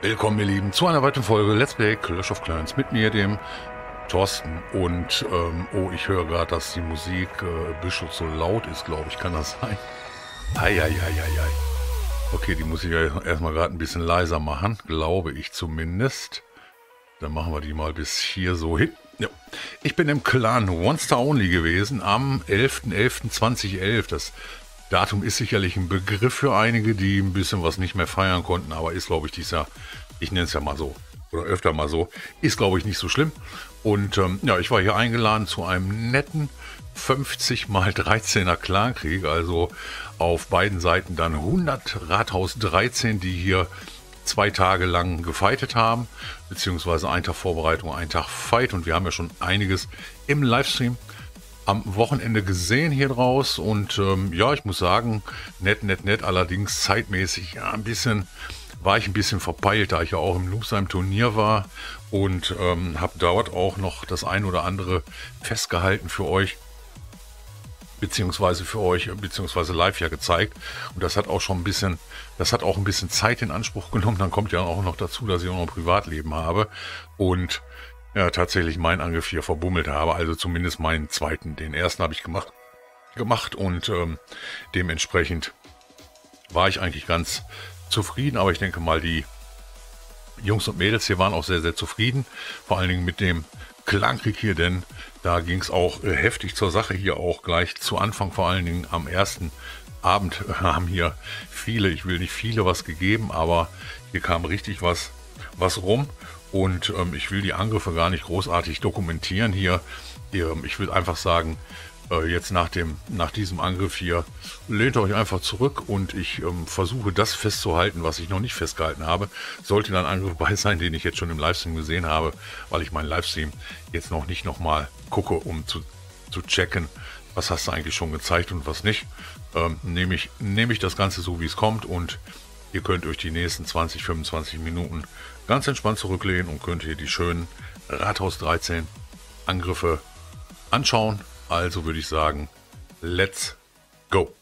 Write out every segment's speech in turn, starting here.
Willkommen, ihr Lieben, zu einer weiteren Folge Let's Play Clash of Clans mit mir, dem Thorsten. Und, ähm, oh, ich höre gerade, dass die Musik äh, ein bisschen so laut ist, glaube ich. Kann das sein? Eieieiei. Okay, die muss ich ja erstmal gerade ein bisschen leiser machen, glaube ich zumindest. Dann machen wir die mal bis hier so hin. Ja. Ich bin im Clan One Star Only gewesen am 11.11.2011. Das Datum ist sicherlich ein Begriff für einige, die ein bisschen was nicht mehr feiern konnten, aber ist, glaube ich, dieses Jahr, ich nenne es ja mal so, oder öfter mal so, ist, glaube ich, nicht so schlimm. Und ähm, ja, ich war hier eingeladen zu einem netten 50 mal 13er Clankrieg, also auf beiden Seiten dann 100 Rathaus 13, die hier zwei Tage lang gefeitet haben, beziehungsweise ein Tag Vorbereitung, ein Tag Fight und wir haben ja schon einiges im Livestream am Wochenende gesehen hier draus und ähm, ja, ich muss sagen, nett, nett, nett, allerdings zeitmäßig ja ein bisschen war ich ein bisschen verpeilt, da ich ja auch im Loopsheim Turnier war und ähm, habe dort auch noch das ein oder andere festgehalten für euch beziehungsweise für euch, beziehungsweise live ja gezeigt. Und das hat auch schon ein bisschen, das hat auch ein bisschen Zeit in Anspruch genommen. Dann kommt ja auch noch dazu, dass ich auch noch ein Privatleben habe. Und ja, tatsächlich meinen Angriff hier verbummelt habe. Also zumindest meinen zweiten. Den ersten habe ich gemacht, gemacht und ähm, dementsprechend war ich eigentlich ganz zufrieden. Aber ich denke mal, die Jungs und Mädels hier waren auch sehr, sehr zufrieden. Vor allen Dingen mit dem Klangkrieg hier, denn da ging es auch äh, heftig zur Sache hier auch gleich zu Anfang, vor allen Dingen am ersten Abend haben hier viele, ich will nicht viele was gegeben, aber hier kam richtig was, was rum. Und ähm, ich will die Angriffe gar nicht großartig dokumentieren hier. Ähm, ich will einfach sagen, äh, jetzt nach, dem, nach diesem Angriff hier, lehnt euch einfach zurück und ich ähm, versuche das festzuhalten, was ich noch nicht festgehalten habe. Sollte dann ein Angriff bei sein, den ich jetzt schon im Livestream gesehen habe, weil ich meinen Livestream jetzt noch nicht nochmal gucke, um zu, zu checken, was hast du eigentlich schon gezeigt und was nicht. Ähm, nehme ich, nehm ich das Ganze so, wie es kommt und ihr könnt euch die nächsten 20, 25 Minuten ganz entspannt zurücklehnen und könnt hier die schönen Rathaus 13 Angriffe anschauen. Also würde ich sagen, let's go.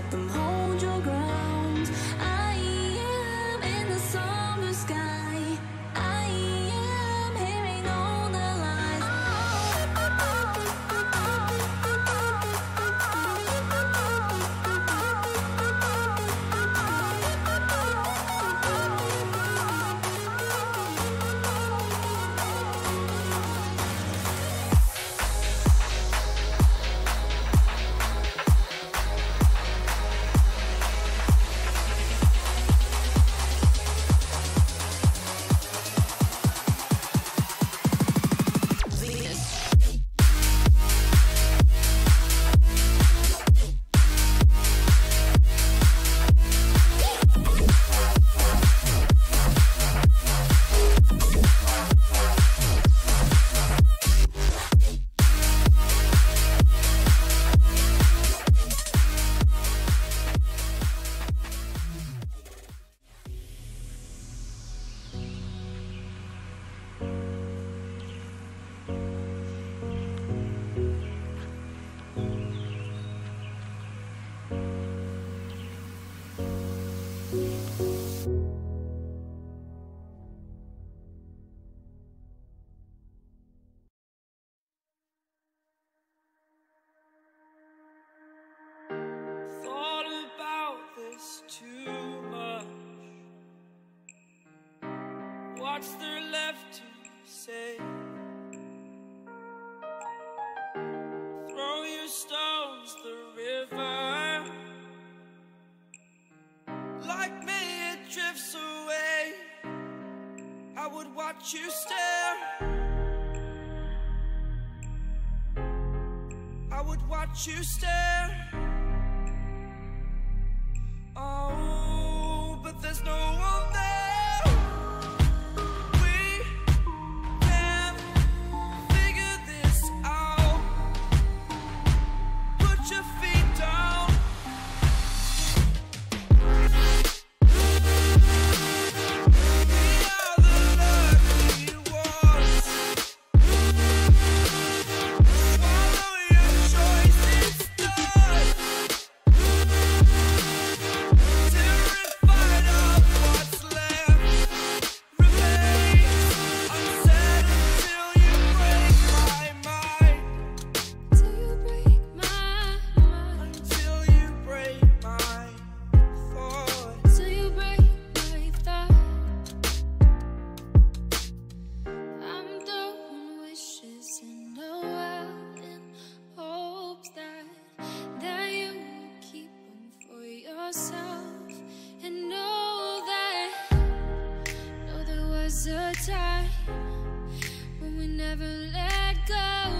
let them hold your ground. I is too much. What's there left to say? Throw your stones the river. Like me, it drifts away. I would watch you stare. I would watch you stare a time when we never let go.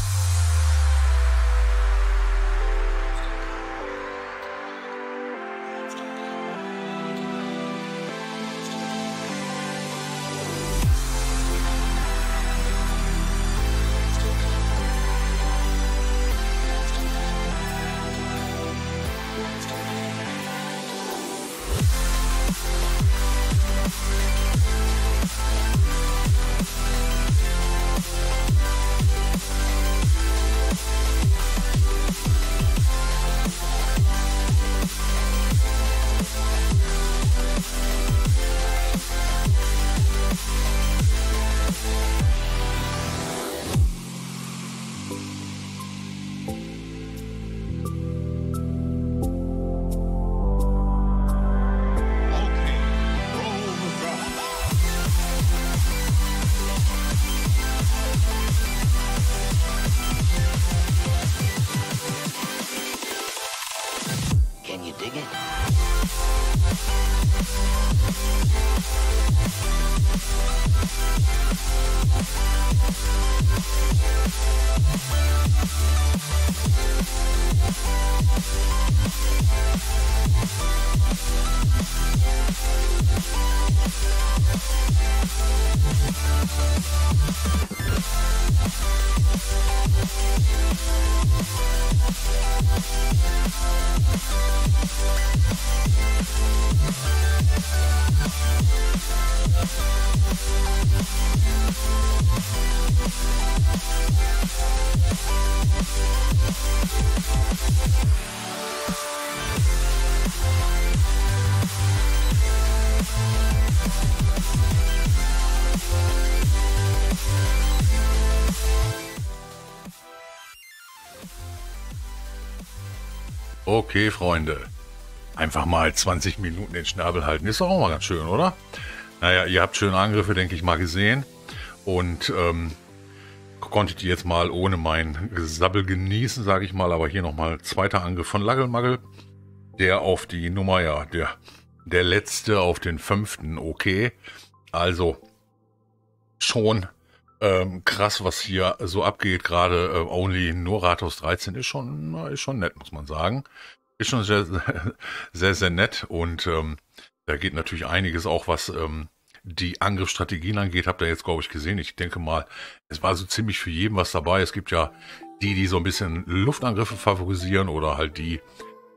Okay, Freunde. Einfach mal 20 Minuten den Schnabel halten. Ist doch auch mal ganz schön, oder? Naja, ihr habt schöne Angriffe, denke ich mal, gesehen. Und ähm, konntet ihr jetzt mal ohne mein Gesabbel genießen, sage ich mal. Aber hier nochmal zweiter Angriff von Laggelmagel. Der auf die Nummer, ja, der, der letzte auf den fünften. Okay. Also schon ähm, krass, was hier so abgeht. Gerade äh, Only nur Rathaus 13 ist schon, ist schon nett, muss man sagen. Ist schon sehr, sehr, sehr nett. Und ähm, da geht natürlich einiges auch, was ähm, die Angriffsstrategien angeht, habt ihr jetzt, glaube ich, gesehen. Ich denke mal, es war so ziemlich für jeden was dabei. Es gibt ja die, die so ein bisschen Luftangriffe favorisieren oder halt die,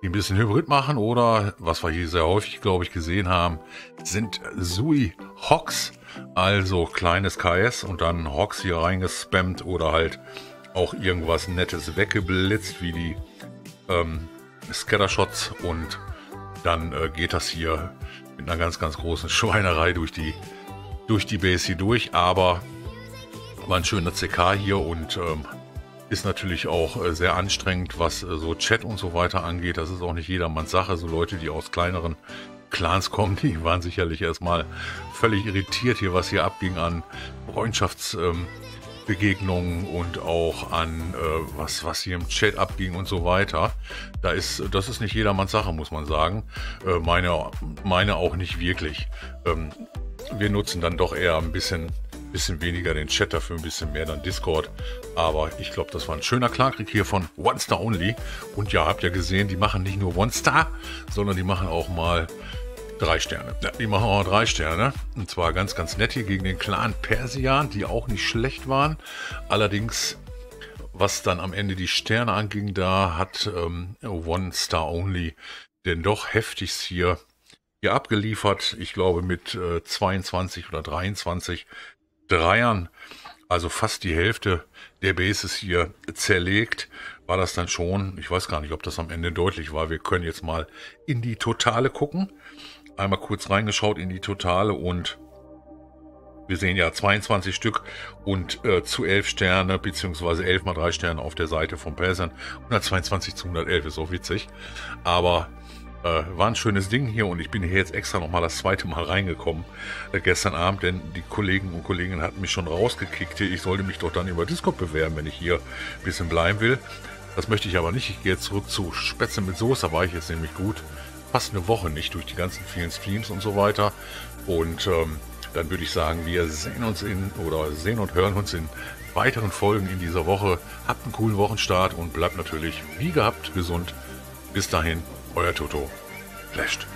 die ein bisschen Hybrid machen oder, was wir hier sehr häufig, glaube ich, gesehen haben, sind Sui Hox, also kleines KS und dann Hox hier reingespammt oder halt auch irgendwas Nettes weggeblitzt, wie die ähm, Scattershots und dann äh, geht das hier mit einer ganz, ganz großen Schweinerei durch die, durch die Base hier durch, aber war ein schöner CK hier und ähm, ist natürlich auch äh, sehr anstrengend, was äh, so Chat und so weiter angeht. Das ist auch nicht jedermanns Sache. So Leute, die aus kleineren Clans kommen, die waren sicherlich erstmal völlig irritiert hier, was hier abging an Freundschaftsbegegnungen ähm, und auch an äh, was, was hier im Chat abging und so weiter. Da ist, das ist nicht jedermanns Sache, muss man sagen. Äh, meine, meine auch nicht wirklich. Ähm, wir nutzen dann doch eher ein bisschen bisschen weniger den Chat, dafür ein bisschen mehr dann Discord. Aber ich glaube, das war ein schöner Klarkrieg hier von One Star Only. Und ja, habt ihr gesehen, die machen nicht nur One Star, sondern die machen auch mal drei Sterne. Ja, die machen auch drei Sterne. Und zwar ganz, ganz nett hier gegen den Clan Persian, die auch nicht schlecht waren. Allerdings was dann am Ende die Sterne anging, da hat ähm, One Star Only denn doch heftigst hier, hier abgeliefert. Ich glaube mit äh, 22 oder 23 Dreiern, also fast die Hälfte der Bases hier zerlegt, war das dann schon. Ich weiß gar nicht, ob das am Ende deutlich war. Wir können jetzt mal in die Totale gucken. Einmal kurz reingeschaut in die Totale und wir sehen ja 22 Stück und äh, zu 11 Sterne, beziehungsweise 11 mal 3 Sterne auf der Seite von Persern. 122 zu 111 ist auch witzig. Aber äh, war ein schönes Ding hier und ich bin hier jetzt extra nochmal das zweite Mal reingekommen äh, gestern Abend, denn die Kollegen und Kolleginnen hatten mich schon rausgekickt. Ich sollte mich doch dann über Discord bewerben, wenn ich hier ein bisschen bleiben will. Das möchte ich aber nicht. Ich gehe jetzt zurück zu Spätzle mit Soße, da war ich jetzt nämlich gut. Fast eine Woche nicht durch die ganzen vielen Streams und so weiter. Und ähm, dann würde ich sagen, wir sehen uns in oder sehen und hören uns in weiteren Folgen in dieser Woche. Habt einen coolen Wochenstart und bleibt natürlich wie gehabt gesund. Bis dahin, euer Toto. Flasht.